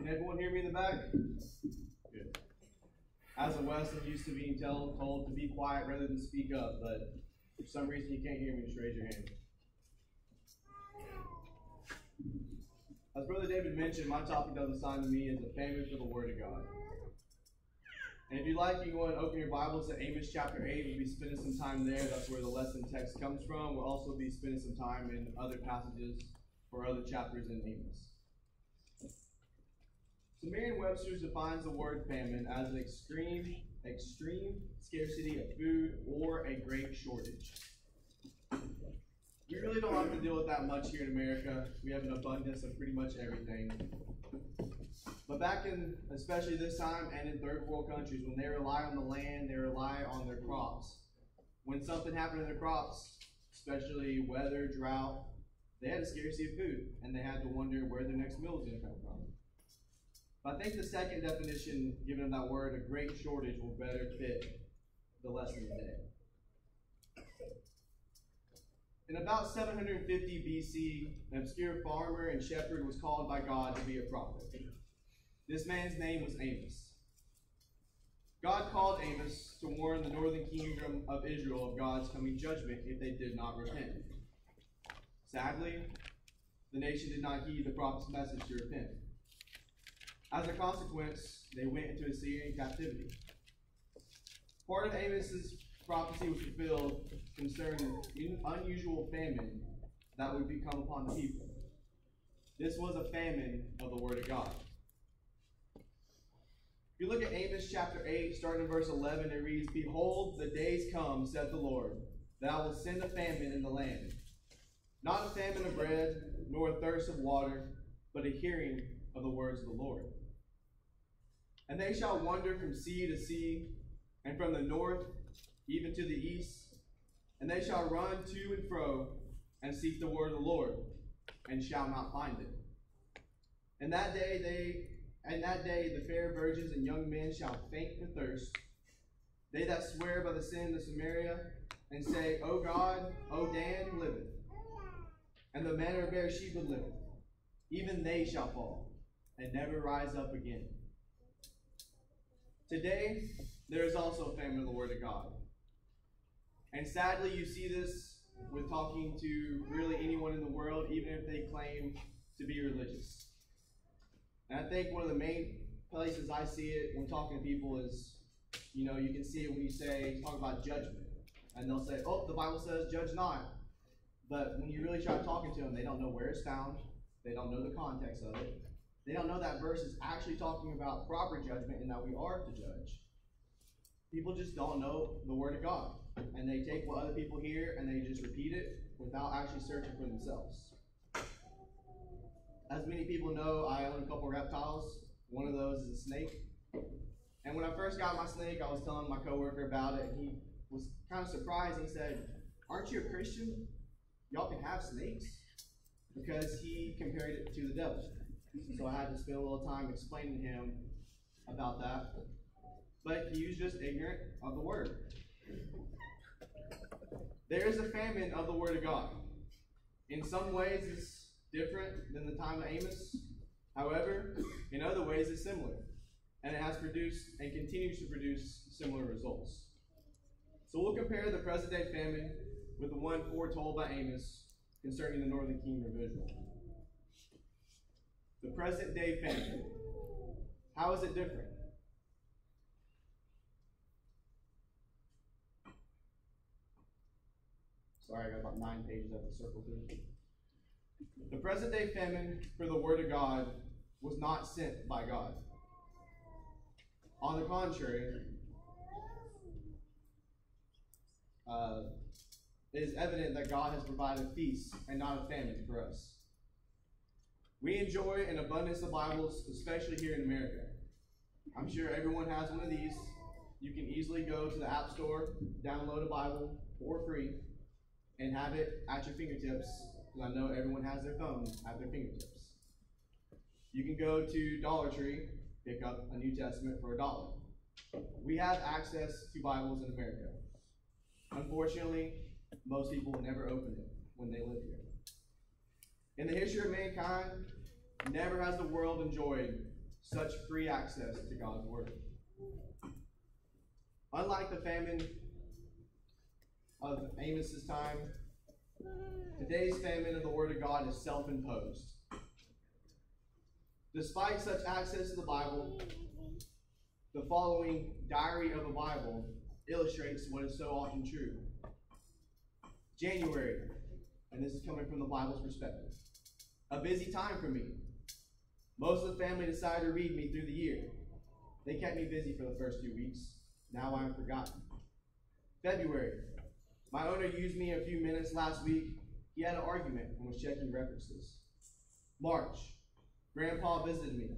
Can everyone hear me in the back? Good. As a West, I'm used to being tell, told to be quiet rather than speak up, but for some reason you can't hear me, just raise your hand. As Brother David mentioned, my topic that was assigned to me is a famine for the Word of God. And if you like, you can go and open your Bibles to Amos chapter 8. We'll be spending some time there. That's where the lesson text comes from. We'll also be spending some time in other passages or other chapters in Amos. So Merriam-Webster defines the word famine as an extreme, extreme scarcity of food or a great shortage. We really don't have to deal with that much here in America. We have an abundance of pretty much everything. But back in, especially this time, and in third world countries, when they rely on the land, they rely on their crops. When something happened to their crops, especially weather, drought, they had a scarcity of food, and they had to wonder where their next meal was going to come from. But I think the second definition given of that word, a great shortage, will better fit the lesson today. In about 750 BC, an obscure farmer and shepherd was called by God to be a prophet. This man's name was Amos. God called Amos to warn the northern kingdom of Israel of God's coming judgment if they did not repent. Sadly, the nation did not heed the prophet's message to repent. As a consequence, they went into Assyrian captivity. Part of Amos's prophecy was fulfilled concerning an unusual famine that would become upon the people. This was a famine of the Word of God. If you look at Amos chapter 8, starting in verse 11, it reads, Behold, the days come, said the Lord, that I will send a famine in the land. Not a famine of bread, nor a thirst of water, but a hearing of the words of the Lord. And they shall wander from sea to sea, and from the north even to the east. And they shall run to and fro, and seek the word of the Lord, and shall not find it. And that day they and that day the fair virgins and young men shall faint for thirst. They that swear by the sin of Samaria, and say, O God, O Dan liveth, and the manner of Beersheba liveth, even they shall fall, and never rise up again. Today, there is also a famine of the Word of God. And sadly, you see this with talking to really anyone in the world, even if they claim to be religious. And I think one of the main places I see it when talking to people is, you know, you can see it when you say, talk about judgment. And they'll say, oh, the Bible says, judge not. But when you really try talking to them, they don't know where it's found. They don't know the context of it. They don't know that verse is actually talking about proper judgment and that we are to judge. People just don't know the Word of God. And they take what other people hear and they just repeat it without actually searching for themselves. As many people know, I own a couple reptiles. One of those is a snake. And when I first got my snake, I was telling my coworker about it, and he was kind of surprised. He said, Aren't you a Christian? Y'all can have snakes? Because he compared it to the devil. So I had to spend a little time explaining to him about that. But he was just ignorant of the word. There is a famine of the word of God. In some ways, it's different than the time of Amos. However, in other ways, it's similar. And it has produced and continues to produce similar results. So we'll compare the present day famine with the one foretold by Amos concerning the northern kingdom of Israel. The present day famine. How is it different? Sorry, I got about nine pages at the circle through. The present day famine for the Word of God was not sent by God. On the contrary, uh, it is evident that God has provided a feast and not a famine for us. We enjoy an abundance of Bibles, especially here in America. I'm sure everyone has one of these. You can easily go to the App Store, download a Bible for free, and have it at your fingertips. Because I know everyone has their phone at their fingertips. You can go to Dollar Tree, pick up a New Testament for a dollar. We have access to Bibles in America. Unfortunately, most people will never open it when they live here. In the history of mankind, never has the world enjoyed such free access to God's Word. Unlike the famine of Amos's time, today's famine of the Word of God is self imposed. Despite such access to the Bible, the following diary of a Bible illustrates what is so often true. January, and this is coming from the Bible's perspective, a busy time for me. Most of the family decided to read me through the year. They kept me busy for the first few weeks. Now I am forgotten. February, my owner used me a few minutes last week. He had an argument and was checking references. March, Grandpa visited me.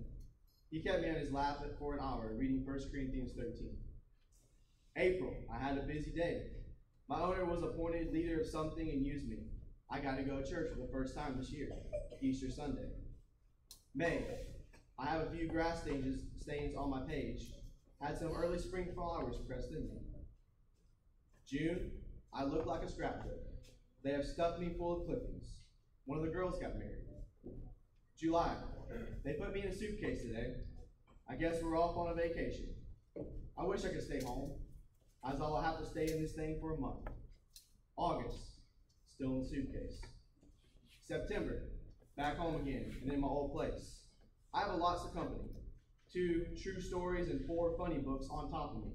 He kept me on his lap for an hour reading 1 Corinthians 13. April, I had a busy day. My owner was appointed leader of something and used me. I got to go to church for the first time this year, Easter Sunday. May, I have a few grass stains, stains on my page. Had some early spring flowers pressed in me. June, I look like a scrapbook. They have stuffed me full of clippings. One of the girls got married. July, they put me in a suitcase today. I guess we're off on a vacation. I wish I could stay home, as I'll have to stay in this thing for a month. August, still in the suitcase. September, back home again, and in my old place. I have a lots of company. Two true stories and four funny books on top of me.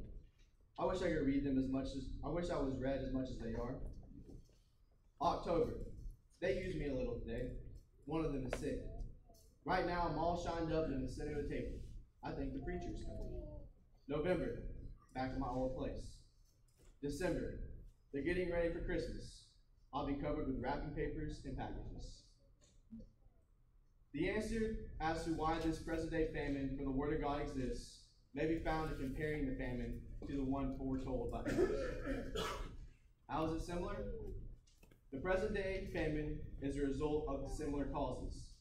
I wish I could read them as much as I wish I was read as much as they are. October. They use me a little today. One of them is sick. Right now, I'm all shined up in the center of the table. I think the preacher's coming. November, back to my old place. December, they're getting ready for Christmas. I'll be covered with wrapping papers and packages. The answer as to why this present day famine from the Word of God exists may be found in comparing the famine to the one foretold by Amos. How is it similar? The present day famine is a result of similar causes.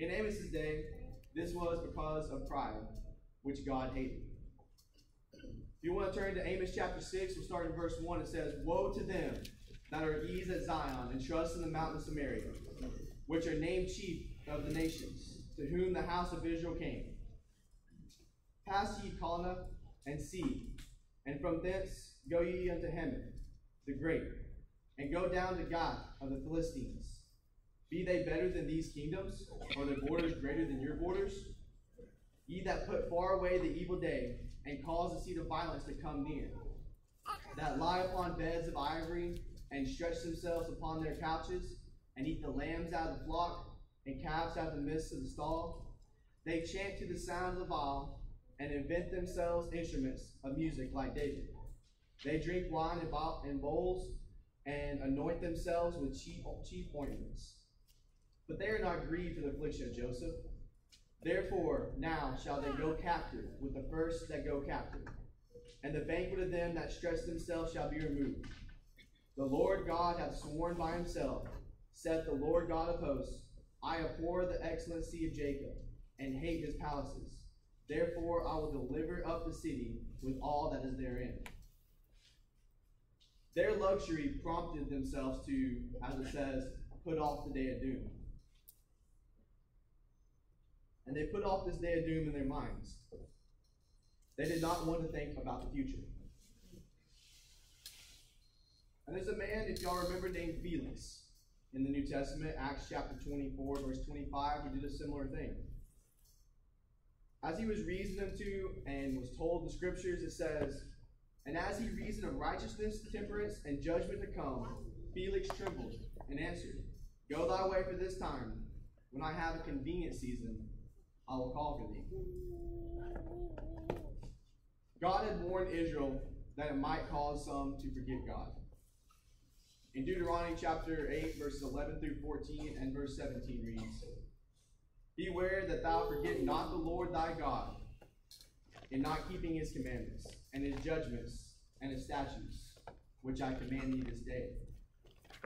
In Amos's day, this was because of pride, which God hated. If you want to turn to Amos chapter 6, we'll start in verse 1. It says, Woe to them that are ease at Zion and trust in the mountain of Samaria, which are named chief of the nations, to whom the house of Israel came. Pass ye Calneh and see, and from thence go ye unto Hamath, the great, and go down to Gath of the Philistines be they better than these kingdoms? or their borders greater than your borders? Ye that put far away the evil day, and cause the seed of violence to come near, that lie upon beds of ivory, and stretch themselves upon their couches, and eat the lambs out of the flock, and calves out of the midst of the stall. They chant to the sound of the and invent themselves instruments of music like David. They drink wine in bowls, and anoint themselves with cheap, cheap ointments. But they are not grieved for the affliction of Joseph. Therefore, now shall they go captive with the first that go captive, and the banquet of them that stretch themselves shall be removed. The Lord God hath sworn by himself, saith the Lord God of hosts, I abhor the excellency of Jacob, and hate his palaces. Therefore I will deliver up the city with all that is therein. Their luxury prompted themselves to, as it says, put off the day of doom and they put off this day of doom in their minds. They did not want to think about the future. And there's a man, if y'all remember, named Felix in the New Testament, Acts chapter 24, verse 25, who did a similar thing. As he was reasoning to and was told the scriptures, it says, And as he reasoned of righteousness, temperance, and judgment to come, Felix trembled and answered, Go thy way for this time, when I have a convenient season, I will call for thee. God had warned Israel that it might cause some to forget God. In Deuteronomy chapter 8, verses 11 through 14 and verse 17 reads, Beware that thou forget not the Lord thy God in not keeping his commandments and his judgments and his statutes, which I command thee this day.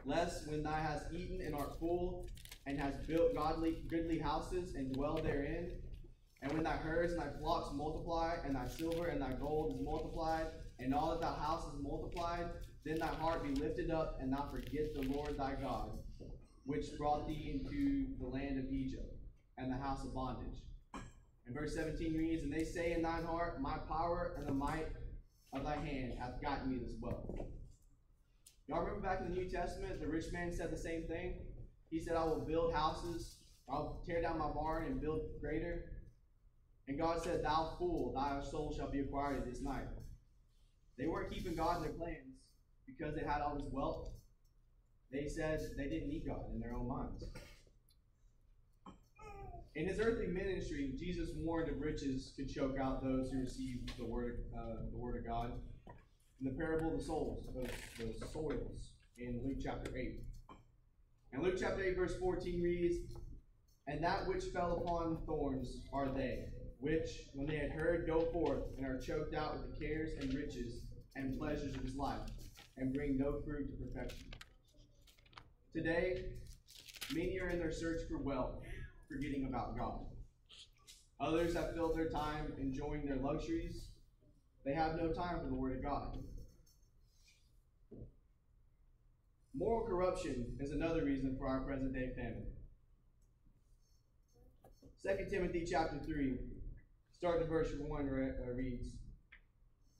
Lest when thou hast eaten and art full, and hast built godly, goodly houses and dwell therein. And when thy herds and thy flocks multiply, and thy silver and thy gold is multiplied, and all that thy house is multiplied, then thy heart be lifted up, and not forget the Lord thy God, which brought thee into the land of Egypt, and the house of bondage. And verse 17 reads, And they say in thine heart, My power and the might of thy hand hath gotten me this wealth. Y'all remember back in the New Testament, the rich man said the same thing? He said, I will build houses, I'll tear down my barn and build greater. And God said, Thou fool, thy soul shall be acquired this night. They weren't keeping God in their plans because they had all this wealth. They said they didn't need God in their own minds. In his earthly ministry, Jesus warned of riches could choke out those who receive the word, uh, the word of God. In the parable of the souls, those, those soils, in Luke chapter 8. And Luke chapter 8, verse 14 reads, And that which fell upon thorns are they, which, when they had heard, go forth, and are choked out with the cares and riches and pleasures of this life, and bring no fruit to perfection. Today, many are in their search for wealth, forgetting about God. Others have filled their time enjoying their luxuries. They have no time for the Word of God. Moral corruption is another reason for our present day famine. 2 Timothy chapter 3, starting in verse 1, uh, reads,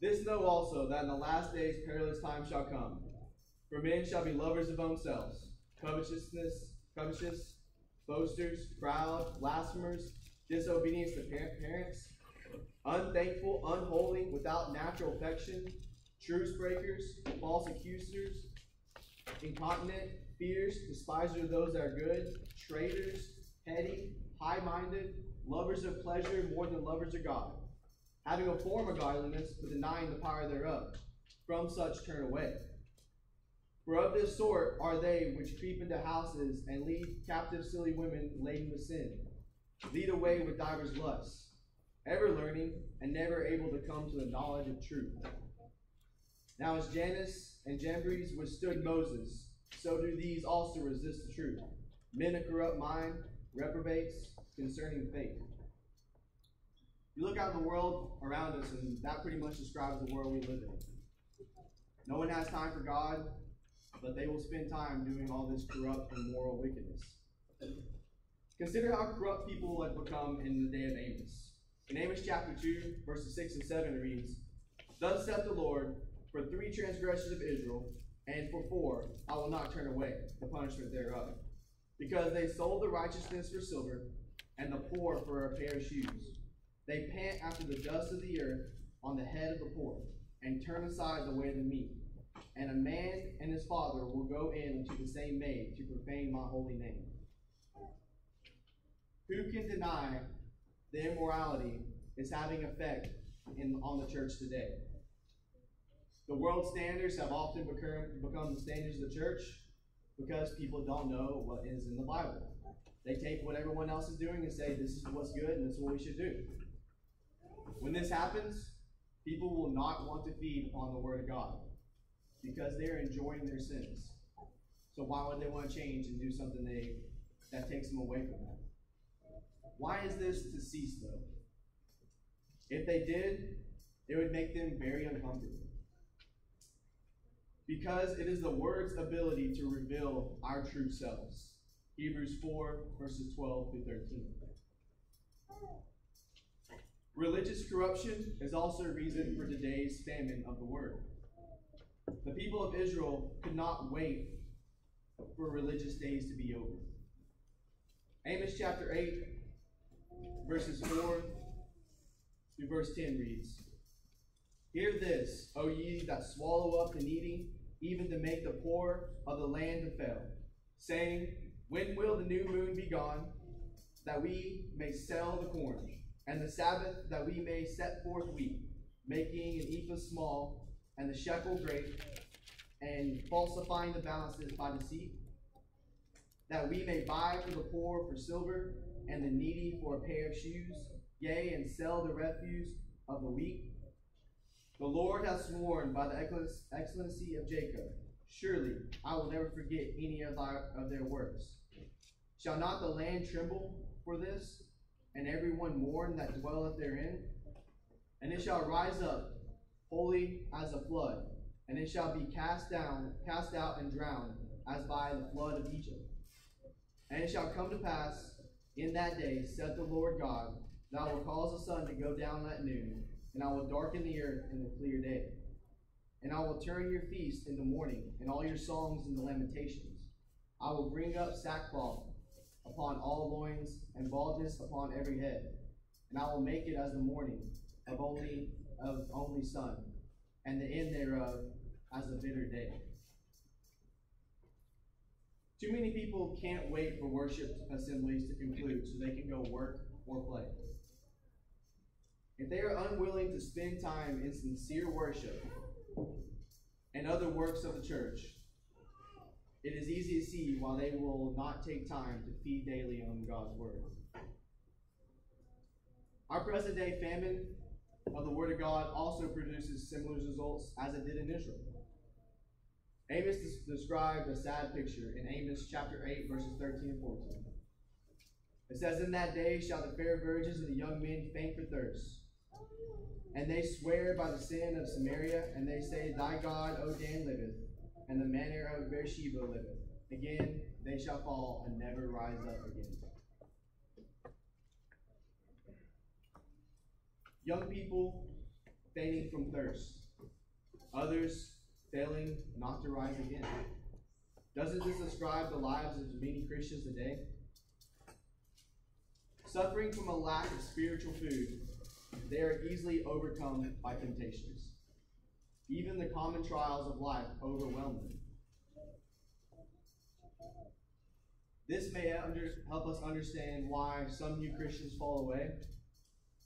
This know also, that in the last days perilous times shall come. For men shall be lovers of themselves, covetousness, covetous, boasters, proud, blasphemers, disobedience to parents, unthankful, unholy, without natural affection, truce breakers, false accusers, incontinent, fierce, despisers of those that are good, traitors, petty, high minded, lovers of pleasure more than lovers of God, having a form of godliness, but denying the power thereof. From such turn away. For of this sort are they which creep into houses and lead captive silly women laden with sin, lead away with divers lusts, ever learning and never able to come to the knowledge of truth. Now, as Jannes and Jambres withstood Moses, so do these also resist the truth. Men of corrupt mind, reprobates concerning faith. You look out in the world around us, and that pretty much describes the world we live in. No one has time for God, but they will spend time doing all this corrupt and moral wickedness. Consider how corrupt people had become in the day of Amos. In Amos chapter 2, verses 6 and 7 it reads, Thus saith the Lord, for three transgressions of Israel, and for four I will not turn away the punishment thereof. Because they sold the righteousness for silver, and the poor for a pair of shoes. They pant after the dust of the earth on the head of the poor, and turn aside the way of the meek and a man and his father will go in unto the same maid to profane my holy name. Who can deny the immorality is having effect in, on the church today? The world standards have often become, become the standards of the church because people don't know what is in the Bible. They take what everyone else is doing and say, this is what's good and this is what we should do. When this happens, people will not want to feed upon the Word of God because they're enjoying their sins. So why would they want to change and do something they that takes them away from that? Why is this to cease though? If they did, it would make them very uncomfortable. Because it is the word's ability to reveal our true selves. Hebrews 4, verses 12 through 13. Religious corruption is also a reason for today's famine of the word. The people of Israel could not wait for religious days to be over. Amos chapter 8, verses 4 through verse 10 reads Hear this, O ye that swallow up the needy, even to make the poor of the land to fail, saying, When will the new moon be gone, that we may sell the corn, and the Sabbath that we may set forth wheat, making an ephah small, and the shekel great, and falsifying the balances by deceit, that we may buy for the poor for silver, and the needy for a pair of shoes, yea, and sell the refuse of the weak. The Lord has sworn by the excellency of Jacob, surely I will never forget any of, thy, of their works. Shall not the land tremble for this, and everyone mourn that dwelleth therein? And it shall rise up holy as a flood, and it shall be cast down, cast out and drowned, as by the flood of Egypt. And it shall come to pass in that day, said the Lord God, that I will cause the sun to go down at noon, and I will darken the earth in the clear day. And I will turn your feast into mourning, and all your songs into lamentations. I will bring up sackcloth upon all loins, and baldness upon every head. And I will make it as the mourning of only of only son, and the end thereof as a bitter day. Too many people can't wait for worship assemblies to conclude so they can go work or play. If they are unwilling to spend time in sincere worship and other works of the church, it is easy to see why they will not take time to feed daily on God's word. Our present day famine of the Word of God also produces similar results as it did in Israel. Amos described a sad picture in Amos chapter 8, verses 13 and 14. It says, In that day shall the fair virgins and the young men faint for thirst. And they swear by the sin of Samaria, and they say, Thy God, O Dan, liveth, and the manner of Beersheba liveth. Again, they shall fall and never rise up again. Young people fainting from thirst. Others failing not to rise again. Doesn't this describe the lives of many Christians today? Suffering from a lack of spiritual food, they are easily overcome by temptations. Even the common trials of life overwhelm them. This may under, help us understand why some new Christians fall away.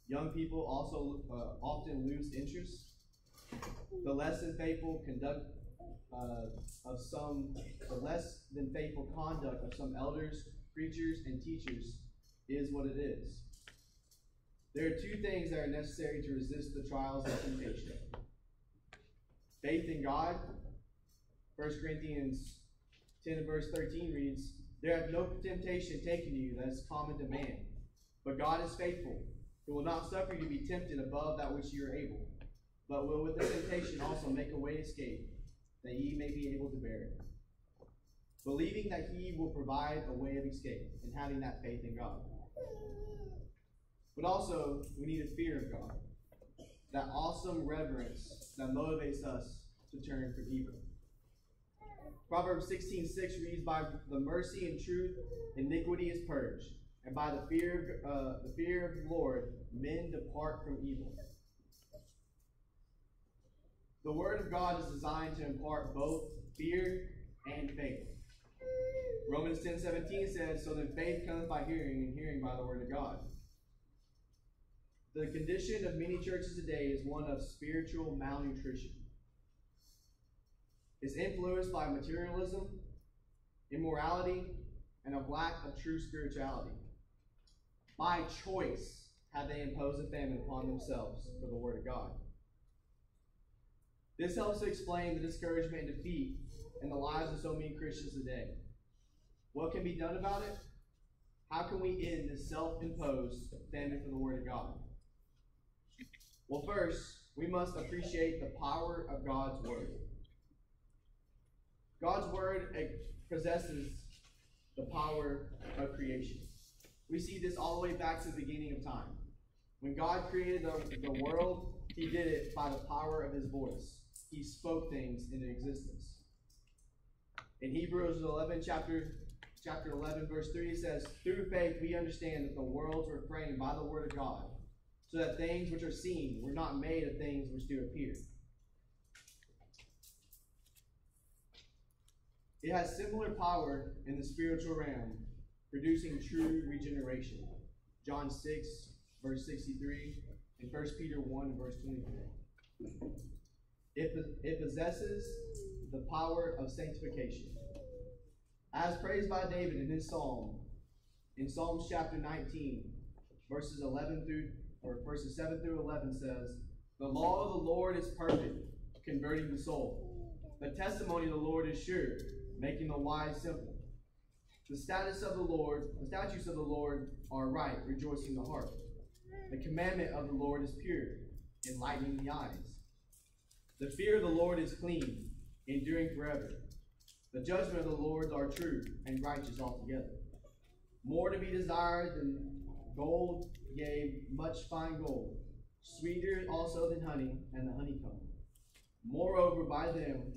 Young people also uh, often lose interest the less than faithful conduct uh, of some, the less than faithful conduct of some elders, preachers, and teachers is what it is. There are two things that are necessary to resist the trials of temptation faith in God. 1 Corinthians 10 and verse 13 reads, There hath no temptation taken you that is common to man, but God is faithful, who will not suffer you to be tempted above that which you are able but will with the temptation also make a way escape, that ye may be able to bear it. Believing that he will provide a way of escape, and having that faith in God. But also, we need a fear of God, that awesome reverence that motivates us to turn from evil. Proverbs 16 6 reads, By the mercy and truth, iniquity is purged, and by the fear of, uh, the fear of the Lord, men depart from evil. The Word of God is designed to impart both fear and faith. Romans 10 17 says, So then faith comes by hearing, and hearing by the Word of God. The condition of many churches today is one of spiritual malnutrition. It's influenced by materialism, immorality, and a lack of true spirituality. By choice have they imposed a famine upon themselves for the Word of God. This helps to explain the discouragement and defeat in the lives of so many Christians today. What can be done about it? How can we end this self imposed famine for the Word of God? Well, first, we must appreciate the power of God's Word. God's Word possesses the power of creation. We see this all the way back to the beginning of time. When God created the, the world, He did it by the power of His voice he spoke things into existence. In Hebrews 11, chapter, chapter 11, verse 3, it says, Through faith we understand that the worlds were framed by the word of God, so that things which are seen were not made of things which do appear. It has similar power in the spiritual realm, producing true regeneration. John 6, verse 63, and 1 Peter 1, verse 23. It, it possesses the power of sanctification. As praised by David in his psalm, in Psalms chapter 19, verses 11 through, or verses 7 through 11 says, The law of the Lord is perfect, converting the soul. The testimony of the Lord is sure, making the wise simple. The status of the Lord, the statutes of the Lord are right, rejoicing the heart. The commandment of the Lord is pure, enlightening the eyes. The fear of the Lord is clean, enduring forever. The judgment of the Lord are true and righteous altogether. More to be desired than gold yea, much fine gold, sweeter also than honey and the honeycomb. Moreover, by them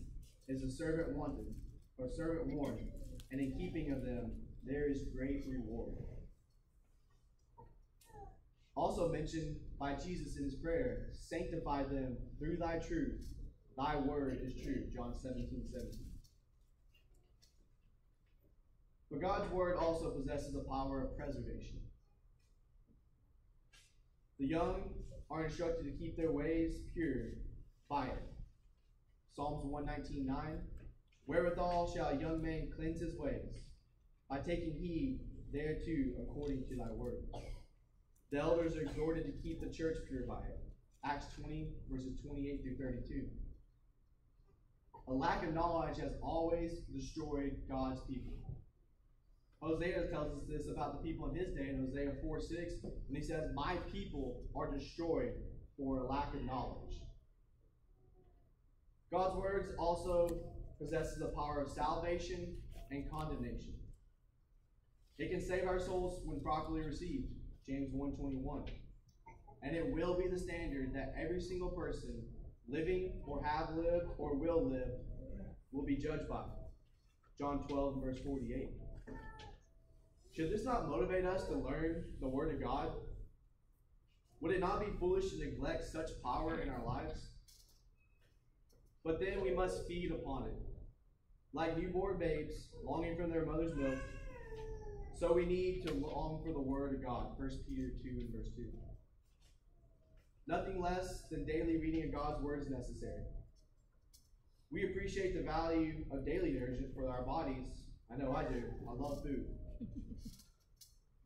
is a servant wanted, or servant warned, and in keeping of them there is great reward. Also mentioned by Jesus in his prayer, sanctify them through thy truth. Thy word is true. John 17, 17. But God's word also possesses the power of preservation. The young are instructed to keep their ways pure by it. Psalms 119.9 Wherewithal shall a young man cleanse his ways? By taking heed thereto according to thy word. The elders are exhorted to keep the church pure by it. Acts 20, verses 28 through 32. A lack of knowledge has always destroyed God's people. Hosea tells us this about the people in his day in Hosea 4 6, when he says, My people are destroyed for lack of knowledge. God's words also possesses the power of salvation and condemnation. It can save our souls when properly received, James 1:21. And it will be the standard that every single person living or have lived or will live will be judged by. John 12 verse 48. Should this not motivate us to learn the Word of God? Would it not be foolish to neglect such power in our lives? But then we must feed upon it. Like newborn babes longing for their mother's milk, so we need to long for the Word of God. 1 Peter 2 and verse 2. Nothing less than daily reading of God's Word is necessary. We appreciate the value of daily nourishment for our bodies. I know I do. I love food.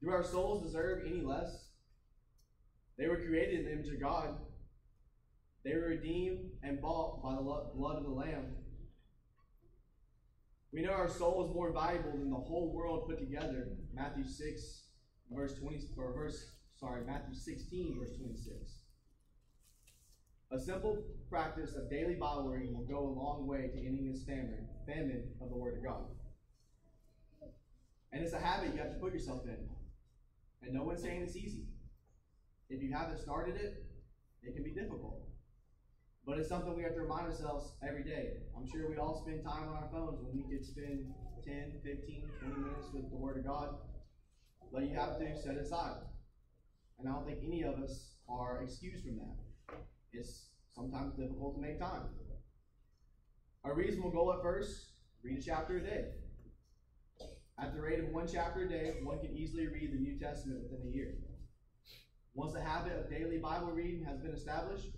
Do our souls deserve any less? They were created in the image of God. They were redeemed and bought by the blood of the Lamb. We know our soul is more valuable than the whole world put together. Matthew 6, verse 20, or verse, sorry, Matthew 16, verse 26. A simple practice of daily Bible reading will go a long way to ending this famine, famine of the Word of God. And it's a habit you have to put yourself in. And no one's saying it's easy. If you haven't started it, it can be difficult. But it's something we have to remind ourselves every day. I'm sure we all spend time on our phones when we could spend 10, 15, 20 minutes with the Word of God. But you have to set aside. And I don't think any of us are excused from that. It's sometimes difficult to make time. A reasonable goal at first read a chapter a day. At the rate of one chapter a day, one can easily read the New Testament within a year. Once the habit of daily Bible reading has been established,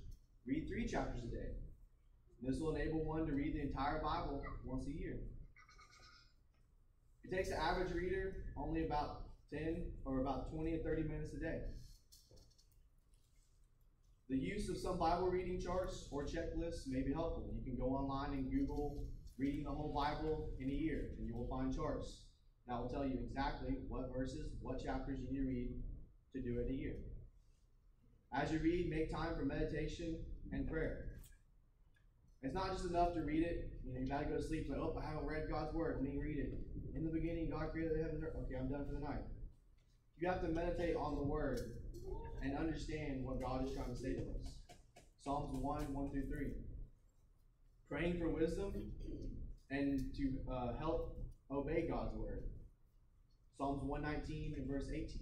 read three chapters a day. This will enable one to read the entire Bible once a year. It takes the average reader only about 10 or about 20 or 30 minutes a day. The use of some Bible reading charts or checklists may be helpful. You can go online and Google reading the whole Bible in a year, and you will find charts. That will tell you exactly what verses, what chapters you need to read to do it a year. As you read, make time for meditation and prayer. It's not just enough to read it. You know, you gotta go to sleep. Like, oh, I haven't read God's word. Let me read it. In the beginning, God created the heaven and earth. Okay, I'm done for the night. You have to meditate on the word and understand what God is trying to say to us. Psalms 1, 1 through 3. Praying for wisdom and to uh, help obey God's word. Psalms 119 and verse 18.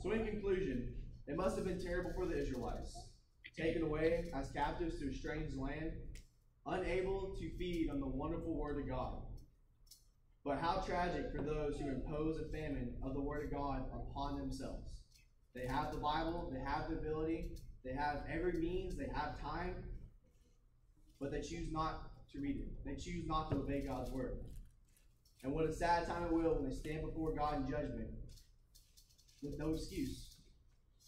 So, in conclusion, it must have been terrible for the Israelites, taken away as captives to a strange land, unable to feed on the wonderful word of God. But how tragic for those who impose a famine of the word of God upon themselves. They have the Bible, they have the ability, they have every means, they have time, but they choose not to read it. They choose not to obey God's word. And what a sad time it will when they stand before God in judgment with no excuse.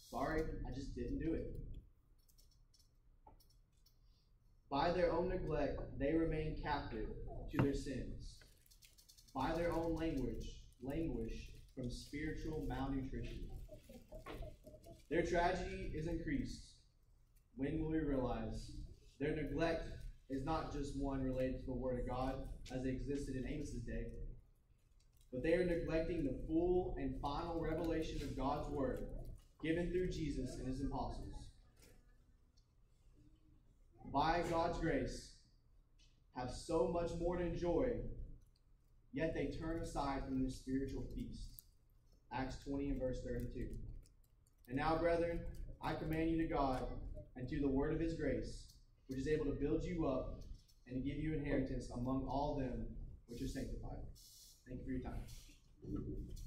Sorry, I just didn't do it. By their own neglect, they remain captive to their sins. By their own language, languish from spiritual malnutrition. Their tragedy is increased. When will we realize their neglect is not just one related to the Word of God, as it existed in Amos's day, but they are neglecting the full and final revelation of God's word given through Jesus and his apostles. By God's grace, have so much more to enjoy, yet they turn aside from this spiritual feast. Acts 20 and verse 32. And now, brethren, I command you to God and to the word of his grace, which is able to build you up and give you inheritance among all them which are sanctified. Thank you for your time.